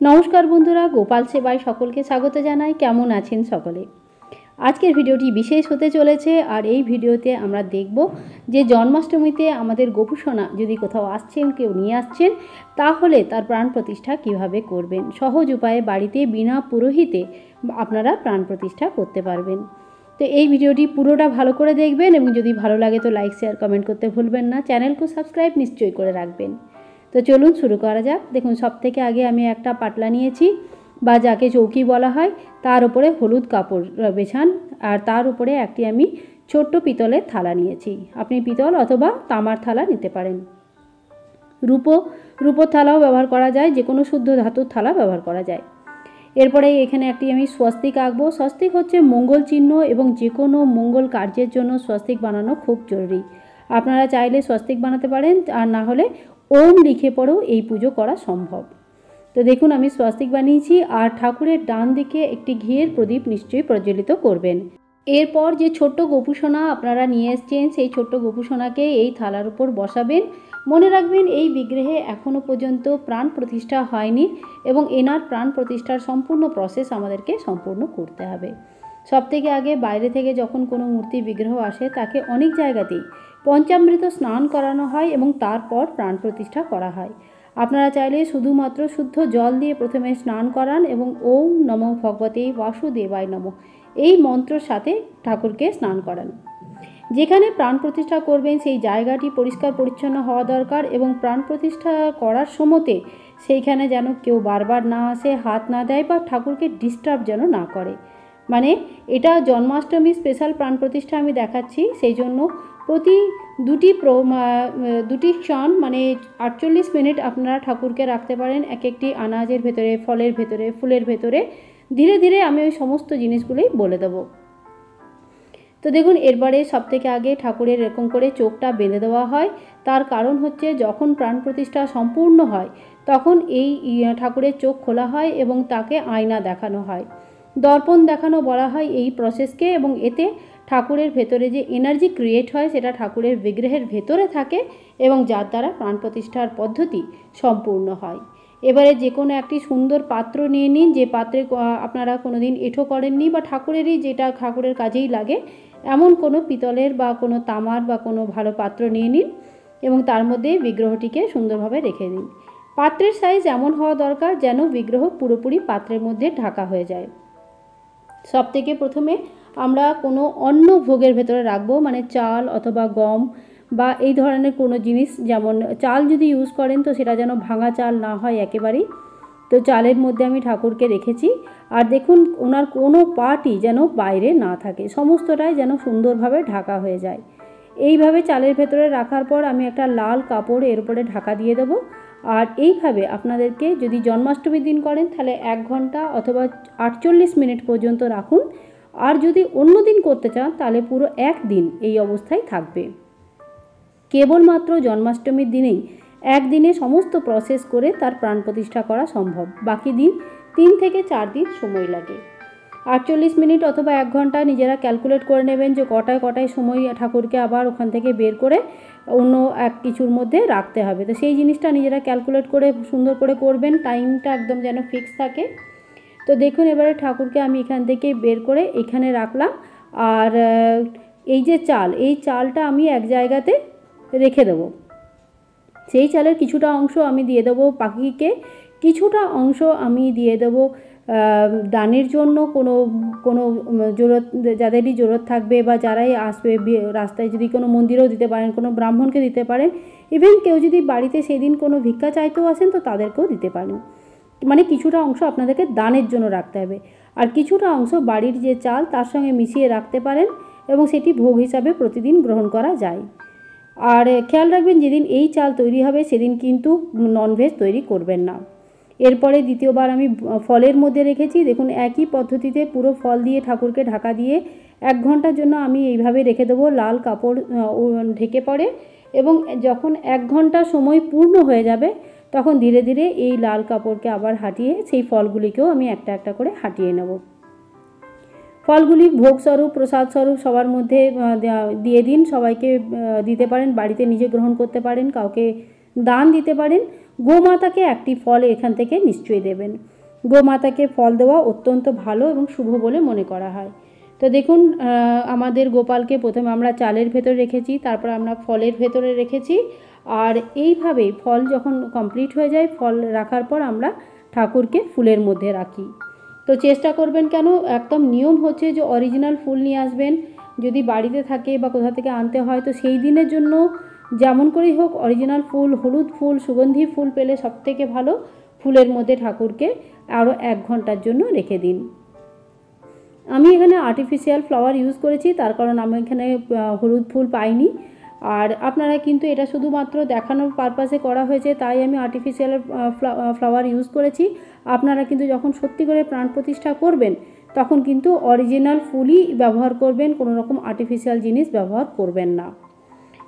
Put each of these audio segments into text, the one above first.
নমস্কার বন্ধুরা, গোপাল সেবায় সকলকে স্বাগত জানাই। কেমন আছেন সকলে? আজকের ভিডিওটি বিশেষ হতে চলেছে আর এই ভিডিওতে আমরা দেখব যে জন্মাষ্টমীতে আমাদের গোপুসোনা যদি কোথাও আসছেন, কেউ নিয়ে আসছেন, তাহলে তার প্রাণ প্রতিষ্ঠা কীভাবে করবেন? সহজ উপায়ে বাড়িতে বিনা পুরোহিতে আপনারা প্রাণ প্রতিষ্ঠা করতে পারবেন। তো এই ভিডিওটি পুরোটা ভালো করে দেখবেন এবং যদি ভালো লাগে তো লাইক শেয়ার কমেন্ট করতে ভুলবেন না। চ্যানেলকে সাবস্ক্রাইব নিশ্চয়ই করে রাখবেন। তো চলুন শুরু করা যাক। দেখুন সব থেকে আগে আমি একটা পাটলা নিয়েছি বা যাকে চৌকি বলা হয়, তার উপরে হলুদ কাপড় বেছান আর তার উপরে একটি আমি ছোট্ট পিতলের থালা নিয়েছি। আপনি পিতল অথবা তামার থালা নিতে পারেন। রূপো, রূপোর থালাও ব্যবহার করা যায় যে কোনো শুদ্ধ ধাতুর থালা ব্যবহার করা যায়। এরপরে এখানে একটি আমি স্বস্তিক আঁকবো। স্বস্তিক হচ্ছে মঙ্গল চিহ্ন এবং যে কোনো মঙ্গল কার্যের জন্য স্বস্তিক বানানো খুব জরুরি। আপনারা চাইলে স্বস্তিক বানাতে পারেন আর না হলে ওম লিখে পড়েও এই পুজো করা সম্ভব। তো দেখুন, আমি স্বস্তিক বানিয়েছি আর ঠাকুরের ডান দিকে একটি ঘিয়ের প্রদীপ নিশ্চয়ই প্রজ্বলিত করবেন। এরপর যে ছোট্ট গোপুসোনা আপনারা নিয়ে এসছেন, সেই ছোট্ট গোপুসোনাকে এই থালার উপর বসাবেন। মনে রাখবেন, এই বিগ্রহে এখনও পর্যন্ত প্রাণ প্রতিষ্ঠা হয়নি এবং এনার প্রাণ প্রতিষ্ঠার সম্পূর্ণ প্রসেস আমাদেরকে সম্পূর্ণ করতে হবে। সব থেকে আগে বাইরে থেকে যখন কোনো মূর্তি বিগ্রহ আসে, তাকে অনেক জায়গাতেই পঞ্চামৃত স্নান করানো হয় এবং তারপর প্রাণ প্রতিষ্ঠা করা হয়। আপনারা চাইলে শুধুমাত্র শুদ্ধ জল দিয়ে প্রথমে স্নান করান এবং ওম নম ভগবতে বাসুদেবায় নম এই মন্ত্রর সাথে ঠাকুরকে স্নান করান। যেখানে প্রাণ প্রতিষ্ঠা করবেন, সেই জায়গাটি পরিষ্কার পরিচ্ছন্ন হওয়া দরকার এবং প্রাণ প্রতিষ্ঠা করার সময়তে সেইখানে যেন কেউ বারবার না আসে, হাত না দেয় বা ঠাকুরকে ডিস্টার্ব যেন না করে। মানে এটা জন্মাষ্টমী স্পেশাল প্রাণ প্রতিষ্ঠা আমি দেখাচ্ছি, সেই জন্য প্রতি দুটি দুটি ক্ষণ মানে আটচল্লিশ মিনিট আপনারা ঠাকুরকে রাখতে পারেন এক একটি আনাজের ভেতরে, ফলের ভেতরে, ফুলের ভেতরে। ধীরে ধীরে আমি ওই সমস্ত জিনিসগুলোই বলে দেবো। তো দেখুন এরপরে সব থেকে আগে ঠাকুরের এরকম করে চোখটা বেঁধে দেওয়া হয়। তার কারণ হচ্ছে যখন প্রাণ প্রতিষ্ঠা সম্পূর্ণ হয়, তখন এই ঠাকুরের চোখ খোলা হয় এবং তাকে আয়না দেখানো হয়। দর্পণ দেখানো বলা হয় এই প্রসেসকে এবং এতে ঠাকুরের ভেতরে যে এনার্জি ক্রিয়েট হয় সেটা ঠাকুরের বিগ্রহের ভেতরে থাকে এবং যার দ্বারা প্রাণ প্রতিষ্ঠার পদ্ধতি সম্পূর্ণ হয়। এবারে যে কোনো একটি সুন্দর পাত্র নিয়ে নিন, যে পাত্রে আপনারা কোনো দিন এঁঠো করেননি বা ঠাকুরেরই যেটা ঠাকুরের কাজেই লাগে, এমন কোনো পিতলের বা কোনো তামার বা কোনো ভালো পাত্র নিয়ে নিন এবং তার মধ্যে বিগ্রহটিকে সুন্দরভাবে রেখে দিন। পাত্রের সাইজ এমন হওয়া দরকার যেন বিগ্রহ পুরোপুরি পাত্রের মধ্যে ঢাকা হয়ে যায়। সব থেকে প্রথমে আমরা কোনো অন্য ভোগের ভেতরে রাখব মানে চাল অথবা গম বা এই ধরনের কোনো জিনিস। যেমন চাল যদি ইউজ করেন তো সেটা যেন ভাঙা চাল না হয় একেবারেই। তো চালের মধ্যে আমি ঠাকুরকে রেখেছি। আর দেখুন, ওনার কোনো পাটি যেন বাইরে না থাকে। সমস্তটাই যেন সুন্দরভাবে ঢাকা হয়ে যায়। এইভাবে চালের ভেতরে রাখার পর আমি একটা লাল কাপড় এর উপরে ঢাকা দিয়ে দেবো। আর এইভাবে আপনাদেরকে যদি জন্মাষ্টমীর দিন করেন, তাহলে এক ঘণ্টা অথবা আটচল্লিশ মিনিট পর্যন্ত রাখুন। আর যদি অন্য দিন করতে চান, তাহলে পুরো এক দিন এই অবস্থায় থাকবে। কেবলমাত্র জন্মাষ্টমীর দিনেই একদিনে সমস্ত প্রসেস করে তার প্রাণ প্রতিষ্ঠা করা সম্ভব। বাকি দিন তিন থেকে চার দিন সময় লাগে। আটচল্লিশ মিনিট অথবা এক ঘণ্টা নিজেরা ক্যালকুলেট করে নেবেন যে কটায় কটায় সময় ঠাকুরকে আবার ওখান থেকে বের করে অন্য এক কিছুর মধ্যে রাখতে হবে। তো সেই জিনিসটা নিজেরা ক্যালকুলেট করে সুন্দর করে করবেন, টাইমটা একদম যেন ফিক্স থাকে। তো দেখুন, এবারে ঠাকুরকে আমি এখান থেকে বের করে এখানে রাখলাম। আর এই যে চাল, এই চালটা আমি এক জায়গাতে রেখে দেবো। সেই চালের কিছুটা অংশ আমি দিয়ে দেবো পাখিকে, কিছুটা অংশ আমি দিয়ে দেবো দানের জন্য কোনো কোনো জরুরত যাদেরই জরুরত থাকবে বা যারাই আসবে রাস্তায় যদি কোনো মন্দিরেও দিতে পারেন, কোনো ব্রাহ্মণকে দিতে পারেন ইভেন কেউ যদি বাড়িতে সেদিন কোনো ভিক্ষা চাইতেও আসেন, তো তাদেরকেও দিতে পারেন। মানে কিছুটা অংশ আপনাদেরকে দানের জন্য রাখতে হবে। আর কিছুটা অংশ বাড়ির যে চাল, তার সঙ্গে মিশিয়ে রাখতে পারেন এবং সেটি ভোগ হিসাবে প্রতিদিন গ্রহণ করা যায়। আর খেয়াল রাখবেন, যেদিন এই চাল তৈরি হবে, সেদিন কিন্তু ননভেজ তৈরি করবেন না। এরপরে দ্বিতীয়বার আমি ফলের মধ্যে রেখেছি। দেখুন, একই পদ্ধতিতে পুরো ফল দিয়ে ঠাকুরকে ঢাকা দিয়ে এক ঘণ্টার জন্য আমি এইভাবে রেখে দেবো। লাল কাপড় ঢেকে পড়ে এবং যখন এক ঘণ্টা সময় পূর্ণ হয়ে যাবে, তখন ধীরে ধীরে এই লাল কাপড়কে আবার হাঁটিয়ে সেই ফলগুলিকেও আমি একটা একটা করে হাঁটিয়ে নেব। ফলগুলি ভোগস্বরূপ প্রসাদস্বরূপ সবার মধ্যে দিয়ে দিন। সবাইকে দিতে পারেন, বাড়িতে নিজে গ্রহণ করতে পারেন, কাউকে দান দিতে পারেন। গোমাতাকে একটি ফল এখান থেকে নিশ্চয়ই দেবেন। গোমাতাকে ফল দেওয়া অত্যন্ত ভালো এবং শুভ বলে মনে করা হয়। তো দেখুন আমাদের গোপালকে প্রথমে আমরা চালের ভেতরে রেখেছি, তারপর আমরা ফলের ভেতরে রেখেছি। আর এইভাবে ফল যখন কমপ্লিট হয়ে যায়, ফল রাখার পর আমরা ঠাকুরকে ফুলের মধ্যে রাখি। তো চেষ্টা করবেন কেন? একদম নিয়ম হচ্ছে যে অরিজিনাল ফুল নিয়ে আসবেন। যদি বাড়িতে থাকে বা কোথা থেকে আনতে হয়, তো সেই দিনের জন্য যেমন করেই হোক অরিজিনাল ফুল, হলুদ ফুল, সুগন্ধি ফুল পেলে সবথেকে ভালো ফুলের মধ্যে ঠাকুরকে আরও এক ঘণ্টার জন্য রেখে দিন। আমি এখানে আর্টিফিশিয়াল ফ্লাওয়ার ইউজ করেছি, তার কারণ আমি এখানে হলুদ ফুল পাইনি। আর আপনারা কিন্তু এটা শুধুমাত্র দেখানোর পারপাসে করা হয়েছে, তাই আমি আর্টিফিশিয়াল ফ্লাওয়ার ইউজ করেছি। আপনারা কিন্তু যখন সত্যি করে প্রাণ প্রতিষ্ঠা করবেন, তখন কিন্তু অরিজিনাল ফুলই ব্যবহার করবেন, কোনো রকম আর্টিফিশিয়াল জিনিস ব্যবহার করবেন না।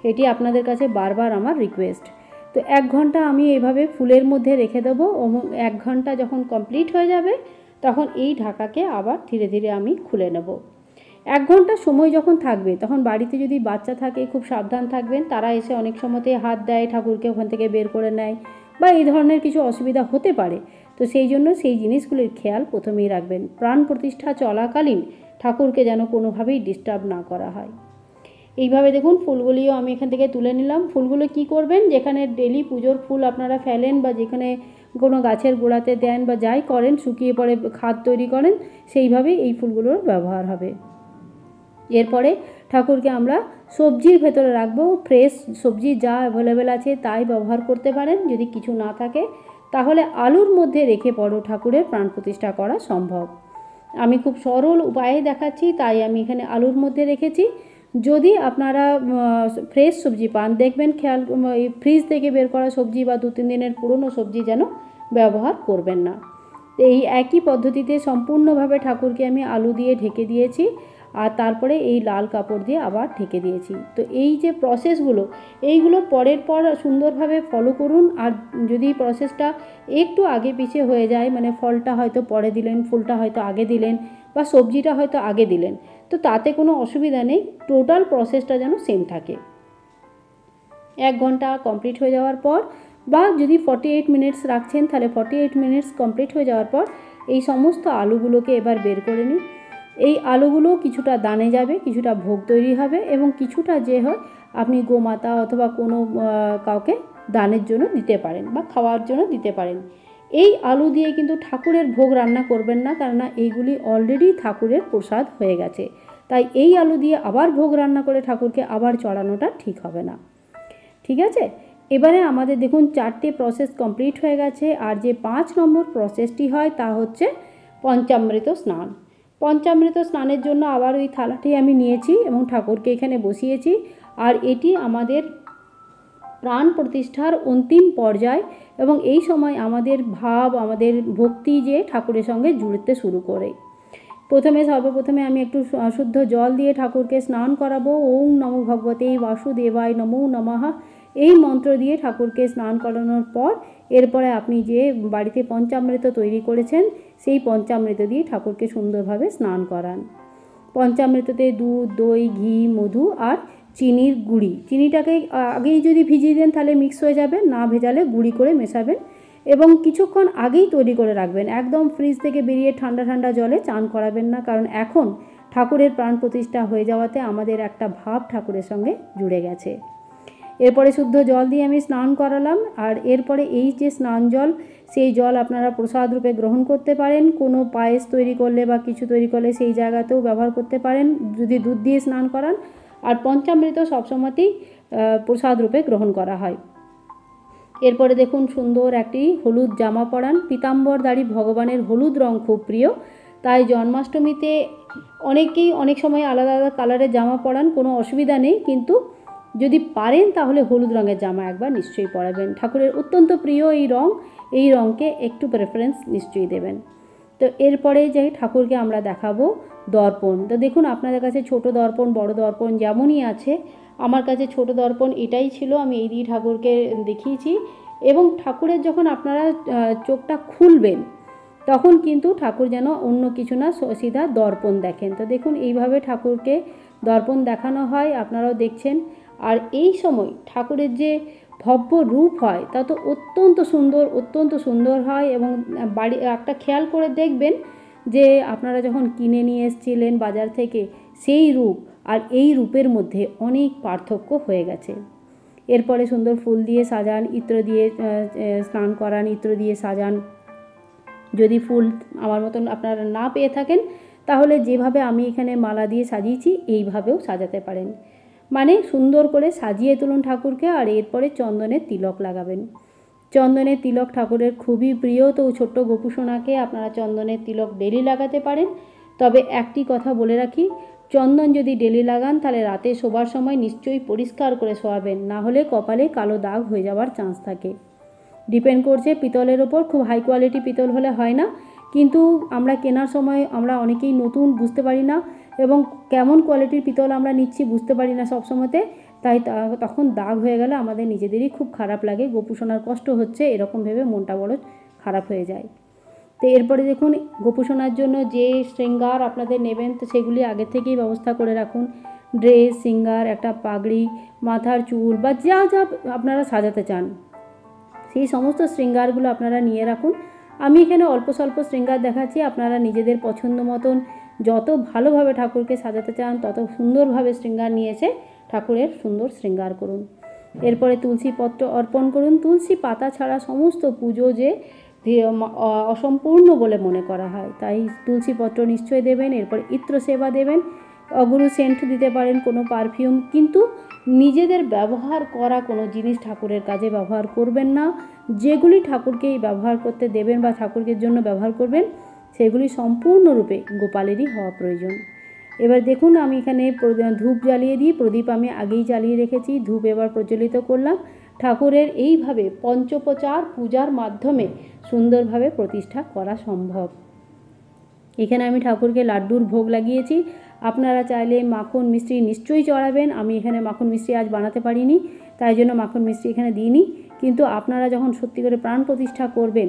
এটি আপনাদের কাছে বারবার আমার রিকোয়েস্ট তো এক ঘণ্টা আমি এভাবে ফুলের মধ্যে রেখে দেবো এক ঘণ্টা যখন কমপ্লিট হয়ে যাবে, তখন এই ঢাকাকে আবার ধীরে ধীরে আমি খুলে নেব। এক ঘণ্টা সময় যখন থাকবে, তখন বাড়িতে যদি বাচ্চা থাকে, খুব সাবধান থাকবেন। তারা এসে অনেক সময়তে হাত দেয়, ঠাকুরকে ওখান থেকে বের করে নেয় বা এই ধরনের কিছু অসুবিধা হতে পারে। তো সেই জন্য সেই জিনিসগুলির খেয়াল প্রথমেই রাখবেন। প্রাণ প্রতিষ্ঠা চলাকালীন ঠাকুরকে যেন কোনোভাবেই ডিস্টার্ব না করা হয়। এইভাবে দেখুন ফুলগুলিও আমি এখান থেকে তুলে নিলাম। ফুলগুলো কি করবেন? যেখানে ডেলি পুজোর ফুল আপনারা ফেলেন বা যেখানে কোনো গাছের গোড়াতে দেন বা যাই করেন, শুকিয়ে পরে খাদ তৈরি করেন, সেইভাবেই এই ফুলগুলোর ব্যবহার হবে। এরপরে ঠাকুরকে আমরা সবজির ভেতরে রাখব। ফ্রেশ সবজি যা অ্যাভেলেবেল আছে তাই ব্যবহার করতে পারেন। যদি কিছু না থাকে, তাহলে আলুর মধ্যে রেখে পড়ো ঠাকুরের প্রাণ প্রতিষ্ঠা করা সম্ভব। আমি খুব সরল উপায়ে দেখাচ্ছি, তাই আমি এখানে আলুর মধ্যে রেখেছি। যদি আপনারা ফ্রেশ সবজি পান, দেখবেন খেয়াল ফ্রিজ থেকে বের করা সবজি বা দু তিন দিনের পুরনো সবজি যেন ব্যবহার করবেন না। এই একই পদ্ধতিতে সম্পূর্ণভাবে ঠাকুরকে আমি আলু দিয়ে ঢেকে দিয়েছি, আর তারপরে এই লাল কাপড় দিয়ে আবার ঢেকে দিয়েছি। তো এই যে প্রসেসগুলো এইগুলো পরের পর সুন্দরভাবে ফলো করুন, আর যদি প্রসেসটা একটু আগে পিছিয়ে হয়ে যায় মানে ফলটা হয়তো পরে দিলেন, ফুলটা হয়তো আগে দিলেন বা সবজিটা হয়তো আগে দিলেন। তো তাতে কোনো অসুবিধা নেই টোটাল প্রসেসটা যেন সেম থাকে। এক ঘণ্টা কমপ্লিট হয়ে যাওয়ার পর বা যদি ফর্টি এইট মিনিটস রাখছেন, তাহলে ফর্টি এইট মিনিটস কমপ্লিট হয়ে যাওয়ার পর এই সমস্ত আলুগুলোকে এবার বের করে নিন। এই আলুগুলো কিছুটা দানে যাবে, কিছুটা ভোগ তৈরি হবে এবং কিছুটা যে হয় আপনি গোমাতা অথবা কোনো কাউকে দানের জন্য দিতে পারেন বা খাওয়ার জন্য দিতে পারেন। এই আলু দিয়ে কিন্তু ঠাকুরের ভোগ রান্না করবেন না, কেননা এইগুলি অলরেডি ঠাকুরের প্রসাদ হয়ে গেছে। তাই এই আলু দিয়ে আবার ভোগ রান্না করে ঠাকুরকে আবার চড়ানোটা ঠিক হবে না। ঠিক আছে? এবারে আমাদের দেখুন চারটে প্রসেস কমপ্লিট হয়ে গেছে, আর যে পাঁচ নম্বর প্রসেসটি হয় তা হচ্ছে পঞ্চামৃত স্নান। পঞ্চামৃত স্নানের জন্য আবার ওই থালাটি আমি নিয়েছি এবং ঠাকুরকে এখানে বসিয়েছি, আর এটি আমাদের প্রাণ প্রতিষ্ঠার অন্তিম পর্যায়। এবং এই সময় আমাদের ভাব, আমাদের ভক্তি যে ঠাকুরের সঙ্গে জুড়তে শুরু করে। প্রথমে, সর্বপ্রথমে আমি একটু শুদ্ধ জল দিয়ে ঠাকুরকে স্নান করাবো। ওং নম ভগবতে বাসুদেবায় নমো নমঃ। এই মন্ত্র দিয়ে ঠাকুরকে স্নান করানোর পর, এরপরে আপনি যে বাড়িতে পঞ্চামৃত তৈরি করেছেন, সেই পঞ্চামৃত দিয়ে ঠাকুরকে সুন্দরভাবে স্নান করান। পঞ্চামৃততে দুধ, দই, ঘি, মধু আর চিনির গুঁড়ি। চিনিটাকে আগেই যদি ভিজিয়ে দেন তাহলে মিক্স হয়ে যাবে, না ভেজালে গুঁড়ি করে মেশাবেন এবং কিছুক্ষণ আগেই তৈরি করে রাখবেন। একদম ফ্রিজ থেকে বেরিয়ে ঠান্ডা ঠান্ডা জলে চান করাবেন না, কারণ এখন ঠাকুরের প্রাণ প্রতিষ্ঠা হয়ে যাওয়াতে আমাদের একটা ভাব ঠাকুরের সঙ্গে জুড়ে গেছে। এরপরে শুদ্ধ জল দিয়ে আমি স্নান করালাম, আর এরপরে এই যে স্নান জল, সেই জল আপনারা প্রসাদ রূপে গ্রহণ করতে পারেন। কোনো পায়েস তৈরি করলে বা কিছু তৈরি করলে সেই জায়গাতেও ব্যবহার করতে পারেন। যদি দুধ দিয়ে স্নান করান আর পঞ্চামৃত সবসময়তেই প্রসাদ রূপে গ্রহণ করা হয়। এরপরে দেখুন সুন্দর একটি হলুদ জামা পরান। পিতাম্বরদারি ভগবানের হলুদ রং খুব প্রিয়। তাই জন্মাষ্টমীতে অনেকেই অনেক সময় আলাদা আলাদা কালারের জামা পরান, কোনো অসুবিধা নেই। কিন্তু যদি পারেন তাহলে হলুদ রঙের জামা একবার নিশ্চয়ই পরাবেন। ঠাকুরের অত্যন্ত প্রিয় এই রং, এই রঙকে একটু প্রেফারেন্স নিশ্চয়ই দেবেন। তো এরপরে যে ঠাকুরকে আমরা দেখাবো। দর্পণ। তো দেখুন, আপনাদের কাছে ছোট দর্পণ, বড় দর্পণ যেমনই আছে, আমার কাছে ছোট দর্পণ এটাই ছিল, আমি এই দিয়ে ঠাকুরকে দেখিয়েছি। এবং ঠাকুরের যখন আপনারা চোখটা খুলবেন, তখন কিন্তু ঠাকুর যেন অন্য কিছু না সিধা দর্পণ দেখেন। তো দেখুন, এইভাবে ঠাকুরকে দর্পণ দেখানো হয়, আপনারাও দেখছেন। আর এই সময় ঠাকুরের যে ভব্য রূপ হয়, তা তো অত্যন্ত সুন্দর অত্যন্ত সুন্দর হয় এবং বাড়ি, একটা খেয়াল করে দেখবেন যে আপনারা যখন কিনে নিয়ে এসেছিলেন বাজার থেকে, সেই রূপ আর এই রূপের মধ্যে অনেক পার্থক্য হয়ে গেছে। এরপরে সুন্দর ফুল দিয়ে সাজান, ইত্র দিয়ে স্নান করান, ইত্র দিয়ে সাজান। যদি ফুল আমার মতন আপনারা না পেয়ে থাকেন, তাহলে যেভাবে আমি এখানে মালা দিয়ে সাজিয়েছি, এইভাবেও সাজাতে পারেন। মানে সুন্দর করে সাজিয়ে তুলুন ঠাকুরকে আর এরপরে চন্দনের তিলক লাগাবেন। চন্দনের তিলক ঠাকুরের খুবই প্রিয়। তো ছোট্ট গোপুসোনাকে আপনারা চন্দনের তিলক ডেলি লাগাতে পারেন। তবে একটি কথা বলে রাখি, চন্দন যদি ডেলি লাগান, তাহলে রাতে শোবার সময় নিশ্চয়ই পরিষ্কার করে শোয়াবেন। না হলে কপালে কালো দাগ হয়ে যাওয়ার চান্স থাকে। ডিপেন্ড করছে পিতলের ওপর, খুব হাই কোয়ালিটি পিতল হলে হয় না। কিন্তু আমরা কেনার সময় আমরা অনেকেই নতুন বুঝতে পারি না এবং কেমন কোয়ালিটির পিতল আমরা নিচ্ছি বুঝতে পারি না সব সময়তে তাই তখন দাগ হয়ে গেলে আমাদের নিজেদেরই খুব খারাপ লাগে। গোপুসোনার কষ্ট হচ্ছে, এরকম ভেবে মনটা বড় খারাপ হয়ে যায়। তো এরপরে দেখুন গোপুসোনার জন্য যে শৃঙ্গার আপনাদের নেবেন, তো সেগুলি আগে থেকেই ব্যবস্থা করে রাখুন। ড্রেস, সিঙ্গার, একটা পাগড়ি, মাথার চুল বা যা যা আপনারা সাজাতে চান। সেই সমস্ত শৃঙ্গারগুলো আপনারা নিয়ে রাখুন। আমি এখানে অল্প স্বল্প শৃঙ্গার দেখাচ্ছি, আপনারা নিজেদের পছন্দ মতন যত ভালোভাবে ঠাকুরকে সাজাতে চান, তত সুন্দরভাবে শৃঙ্গার নিয়েছে ঠাকুরের সুন্দর শৃঙ্গার করুন। এরপরে তুলসী পত্র অর্পণ করুন। তুলসী পাতা ছাড়া সমস্ত পুজো যে অসম্পূর্ণ বলে মনে করা হয়, তাই তুলসী পত্র নিশ্চয়ই দেবেন, এরপর ইত্র সেবা দেবেন। অগুরু সেন্ট দিতে পারেন কোনো পারফিউম কিন্তু নিজেদের ব্যবহার করা কোনো জিনিস ঠাকুরের কাজে ব্যবহার করবেন না। যেগুলি ঠাকুরকেই ব্যবহার করতে দেবেন বা ঠাকুরের জন্য ব্যবহার করবেন, সেগুলি সম্পূর্ণরূপে গোপালেরই হওয়া প্রয়োজন। এবার দেখুন আমি এখানে ধূপ জ্বালিয়ে দিই, প্রদীপ আমি আগেই জ্বালিয়ে রেখেছি, ধূপ এবার প্রজ্বলিত করলাম। ঠাকুরের এইভাবে পঞ্চোপচার পূজার মাধ্যমে সুন্দরভাবে প্রতিষ্ঠা করা সম্ভব। এখানে আমি ঠাকুরকে লাড্ডুর ভোগ লাগিয়েছি। আপনারা চাইলে মাখন মিষ্টি নিশ্চয়ই চড়াবেন, আমি এখানে মাখন মিষ্টি আজ বানাতে পারিনি, তাই জন্য মাখন মিষ্টি এখানে দিইনি। কিন্তু আপনারা যখন সত্যি করে প্রাণ প্রতিষ্ঠা করবেন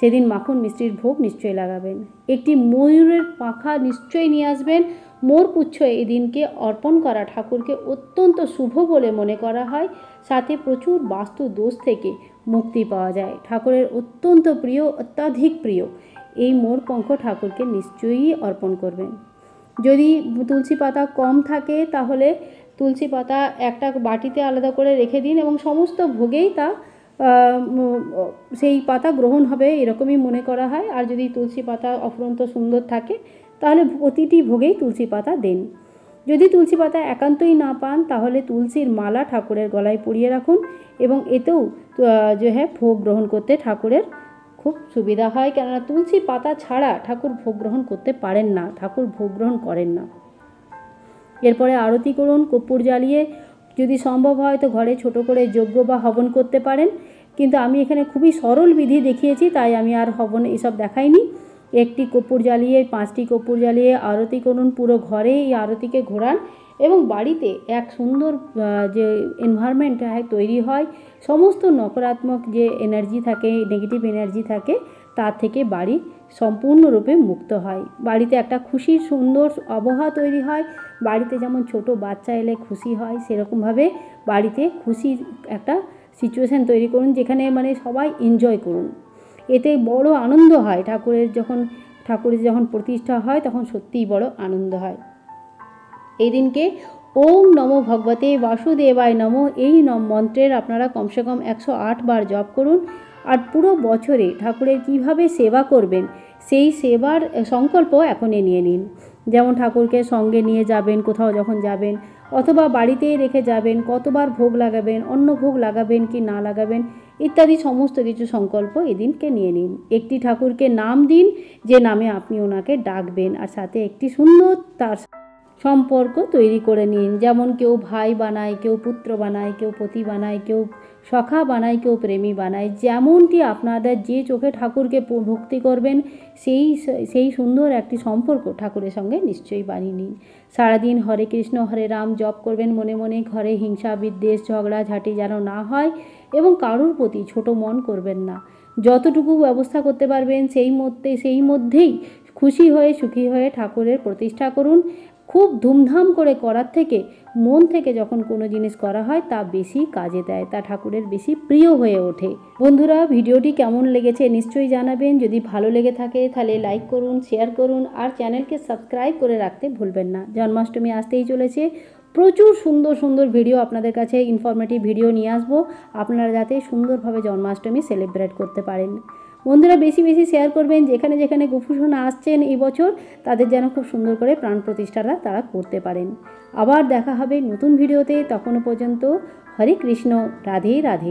সেদিন মাখন মিষ্টির ভোগ নিশ্চয়ই লাগাবেন। একটি ময়ূরের পাখা নিশ্চয়ই নিয়ে আসবেন। মোর পুচ্ছ এই দিনকে অর্পণ করা ঠাকুরকে অত্যন্ত শুভ বলে মনে করা হয়। সাথে প্রচুর বাস্তু দোষ থেকে মুক্তি পাওয়া যায়। ঠাকুরের অত্যন্ত প্রিয়, অত্যাধিক প্রিয় এই মোর পঙ্খ ঠাকুরকে নিশ্চয়ই অর্পণ করবেন। যদি তুলসী পাতা কম থাকে তাহলে তুলসী পাতা একটা বাটিতে আলাদা করে রেখে দিন এবং সমস্ত ভোগেই তা সেই পাতা গ্রহণ হবে এরকমই মনে করা হয়। আর যদি তুলসী পাতা অফুরন্ত সুন্দর থাকে, তাহলে প্রতিটি ভোগেই তুলসী পাতা দেন। যদি তুলসী পাতা একান্তই না পান, তাহলে তুলসীর মালা ঠাকুরের গলায় পরিয়ে রাখুন এবং এতেও যে হ্যাঁ ভোগ গ্রহণ করতে ঠাকুরের খুব সুবিধা হয়। কেননা তুলসী পাতা ছাড়া ঠাকুর ভোগ গ্রহণ করতে পারেন না, ঠাকুর ভোগ গ্রহণ করেন না। এরপরে আরতি করুন, কর্পূর জ্বালিয়ে যদি সম্ভব হয় তো ঘরে ছোট করে যজ্ঞ বা হবন করতে পারেন। কিন্তু আমি এখানে খুবই সরল বিধি দেখিয়েছি, তাই আমি আর হবন এসব দেখাইনি। একটি কর্পূর জ্বালিয়ে, পাঁচটি কর্পূর জ্বালিয়ে আরতি করুন পুরো ঘরে, এই আরতিকে ঘোরান এবং বাড়িতে এক সুন্দর যে এনভায়রনমেন্ট তৈরি হয়। সমস্ত নকারাত্মক যে এনার্জি থাকে নেগেটিভ এনার্জি থাকে তার থেকে বাড়ি সম্পূর্ণরূপে মুক্ত হয়। বাড়িতে একটা খুশির সুন্দর আবহাওয়া তৈরি হয়। বাড়িতে যেমন ছোট বাচ্চা এলে খুশি হয়, সেরকমভাবে বাড়িতে খুশির একটা সিচুয়েশান তৈরি করুন, যেখানে মানে সবাই এনজয় করুন। এতে বড় আনন্দ হয়। ঠাকুরের যখন ঠাকুরের যখন প্রতিষ্ঠা হয়, তখন সত্যিই বড় আনন্দ হয়। এই দিনকে ওম নমো ভগবতে বাসুদেবায় নমো। এই মন্ত্রের আপনারা কমসে কম একশো আট বার জপ করুন। আর পুরো বছরে ঠাকুরের কীভাবে সেবা করবেন, সেই সেবার সংকল্প এখনই নিয়ে নিন। যেমন ঠাকুরকে সঙ্গে নিয়ে যাবেন, কোথাও যখন যাবেন, অথবা বাড়িতেই রেখে যাবেন, কতবার ভোগ লাগাবেন, অন্য ভোগ লাগাবেন কি না লাগাবেন, ইত্যাদি সমস্ত কিছু সংকল্প এদিনকে নিয়ে নিন। একটি ঠাকুরকে নাম দিন, যে নামে আপনি ওনাকে ডাকবেন, আর সাথে একটি সুন্দর তার সম্পর্ক তৈরি করে নিন। যেমন কেউ ভাই বানায়, কেউ পুত্র বানায়, কেউ পতি বানায়, কেউ সখা বানায় কেউ প্রেমী বানায়। যেমনটি আপনাদের যে চোখে ঠাকুরকে ভক্তি করবেন, সেই সেই সুন্দর একটি সম্পর্ক ঠাকুরের সঙ্গে নিশ্চয়ই বানিয়ে নিন। সারাদিন হরে কৃষ্ণ, হরে রাম জপ করবেন মনে মনে, ঘরে হিংসা, বিদ্বেষ, ঝগড়া, ঝাঁটি যেন না হয় এবং কারোর প্রতি ছোট মন করবেন না। যতটুকু ব্যবস্থা করতে পারবেন, সেই মধ্যে, সেই মধ্যেই খুশি হয়ে, সুখী হয়ে ঠাকুরের প্রতিষ্ঠা করুন। খুব ধুমধাম করে করার থেকে মন থেকে যখন কোনো জিনিস করা হয় তা বেশি কাজে দেয়, তা ঠাকুরের বেশি প্রিয় হয়ে ওঠে। বন্ধুরা, ভিডিওটি কেমন লেগেছে নিশ্চয়ই জানাবেন। যদি ভালো লেগে থাকে তাহলে লাইক করুন শেয়ার করুন আর চ্যানেলকে সাবস্ক্রাইব করে রাখতে ভুলবেন না। জন্মাষ্টমী আসতেই চলেছে। প্রচুর সুন্দর সুন্দর ভিডিও আপনাদের কাছে ইনফরমেটিভ ভিডিও নিয়ে আসব। আপনারা যাতে সুন্দরভাবে জন্মাষ্টমী সেলিব্রেট করতে পারেন। বন্ধুরা বেশি বেশি শেয়ার করবেন, যেখানে যেখানে গোপুসোনা আসছেন এই বছর, তাদের যেন খুব সুন্দর করে প্রাণ প্রতিষ্ঠাটা তারা করতে পারেন। আবার দেখা হবে নতুন ভিডিওতে তখনও পর্যন্ত হরে কৃষ্ণ, রাধে রাধে।